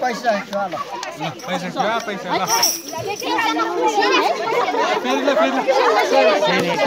पैसा पैसा फेरि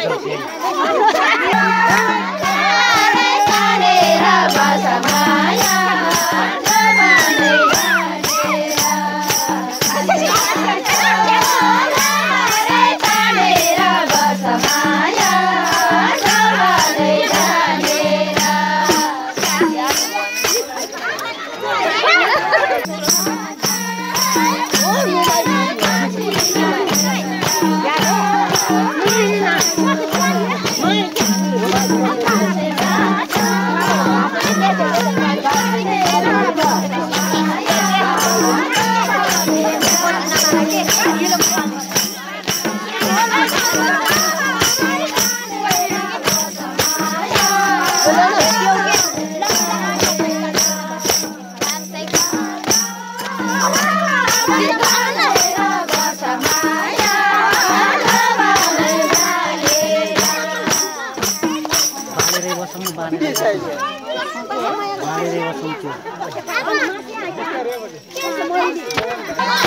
¡Vamos!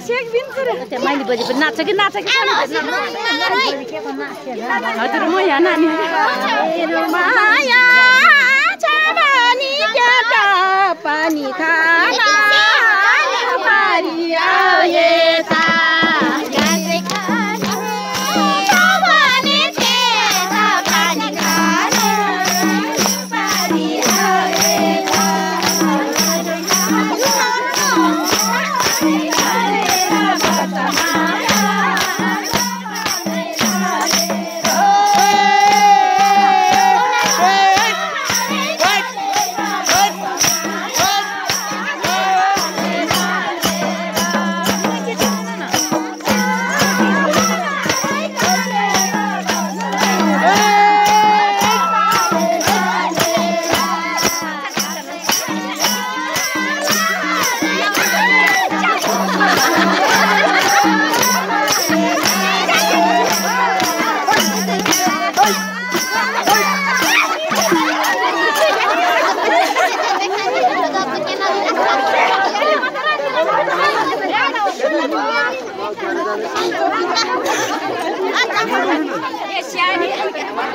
माइली बजी पनि नाच्छ कि नाच्छ कि हजुर म यहाँ नानी पानी खाना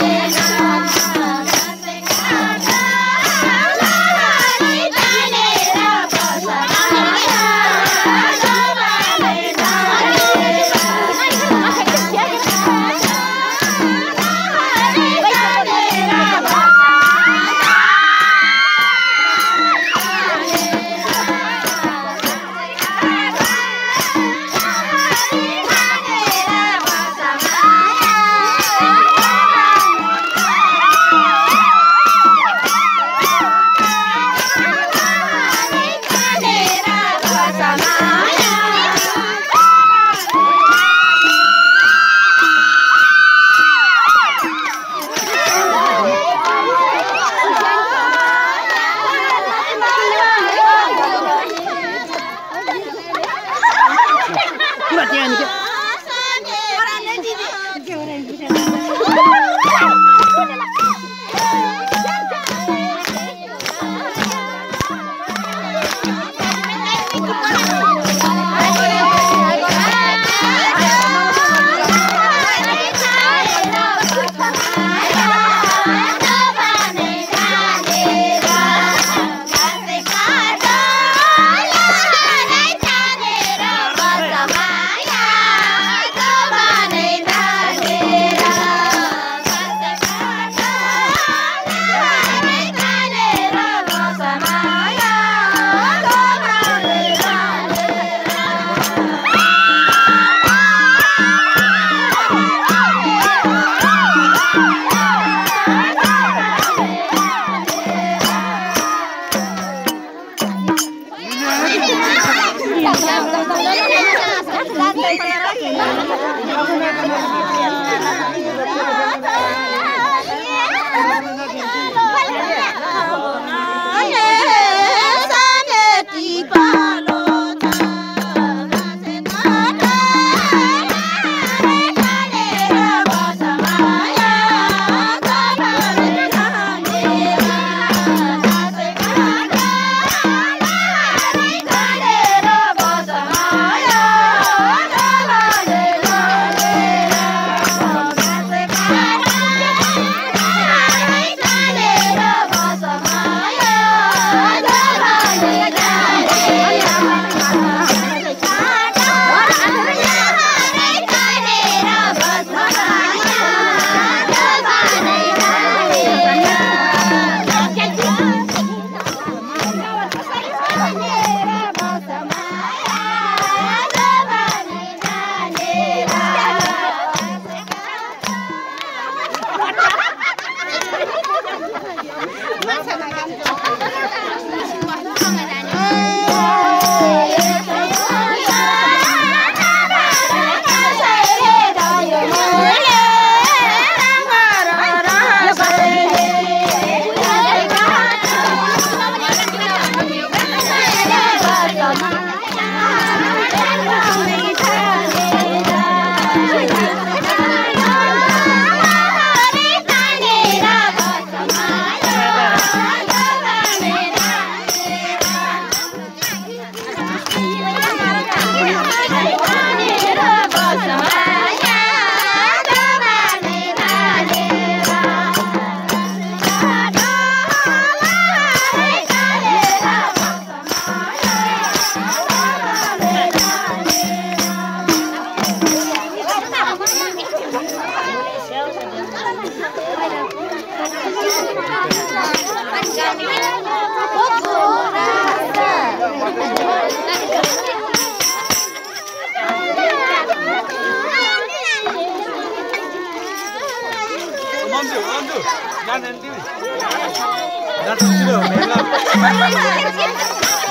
Yeah.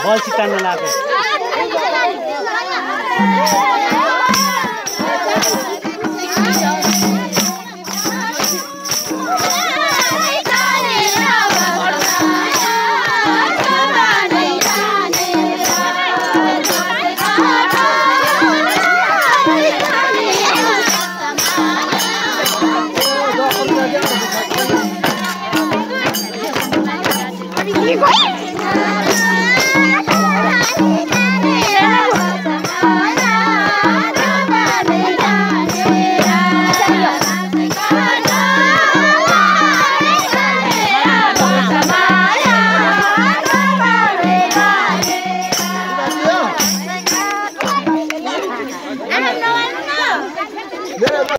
बल्छी तान्न लाग्यो Wait!